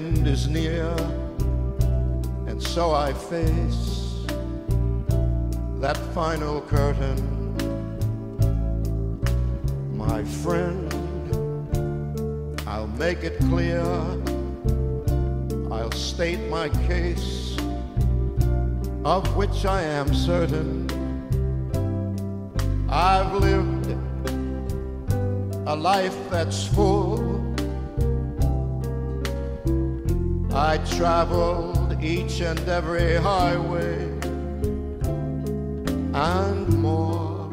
end is near, and so I face that final curtain. My friend, I'll make it clear, I'll state my case, of which I am certain. I've lived a life that's full. I traveled each and every highway and more,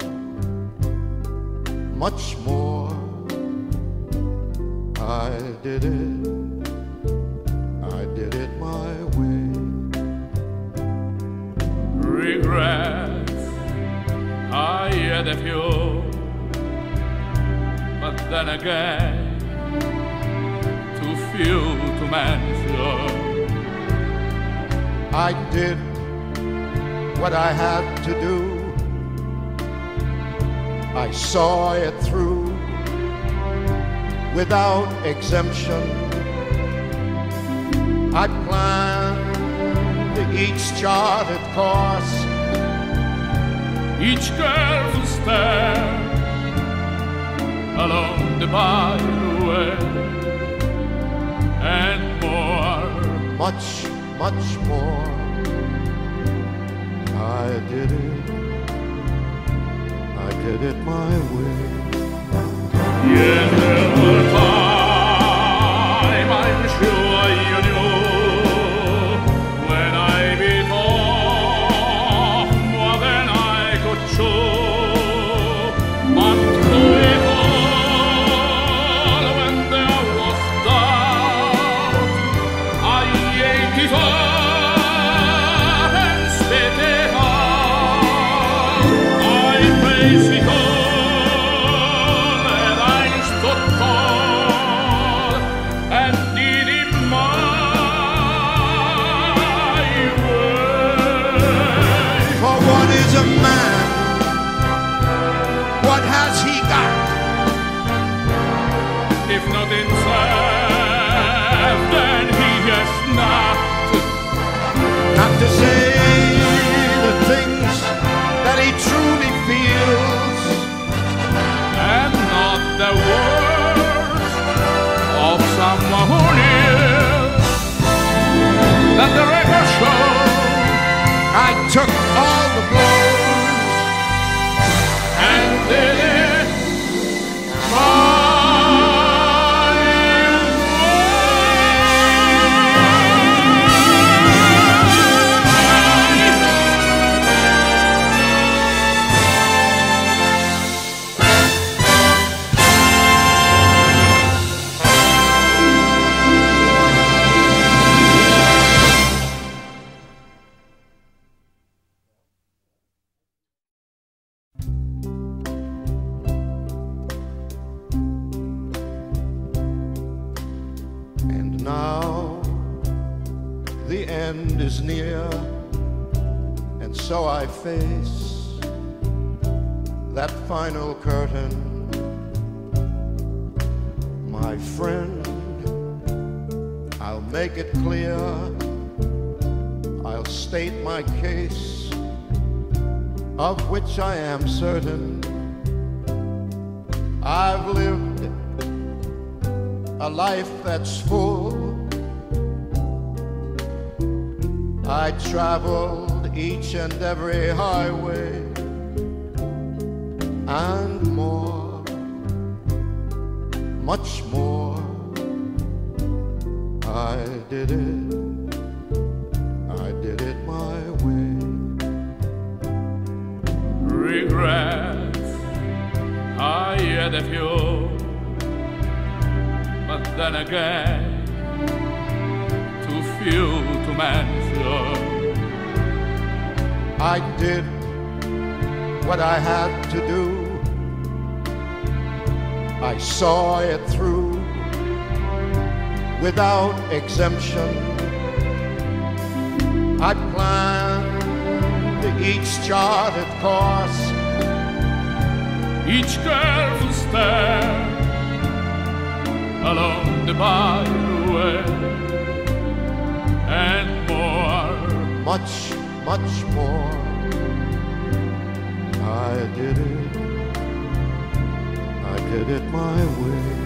much more. I did it, I did it my way. Regrets, I had a few, but then again, too few to mention. I did what I had to do. I saw it through without exemption. I planned each charted course, Each careful step along the byway much, much more. I did it, I did it my way. If not himself, then he has not. Not to say the things that he truly feels. and not the words of someone who lives. Let the record show I took end is near, and so I face that final curtain. My friend, I'll make it clear, I'll state my case, of which I am certain. I've lived a life that's full. I traveled each and every highway and more, much more. I did it, I did it my way. Regrets, I had a few, but then again, few to mention. I did what I had to do. I saw it through without exemption. I planned each charted course, Each careful step along the byway and more. much, much more. I did it, I did it my way.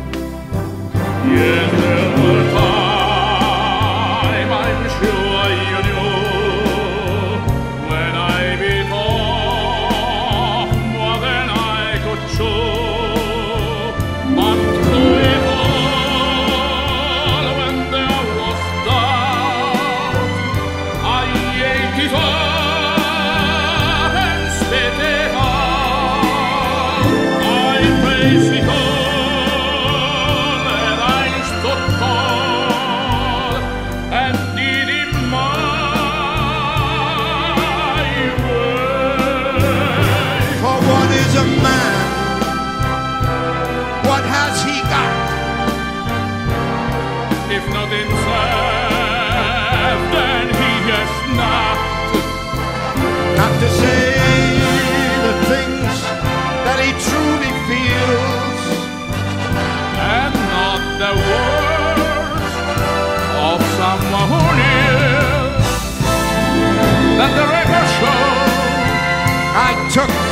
if not himself, then he is not. Not to say the things that he truly feels, and not the words of someone else. That the record shows I took.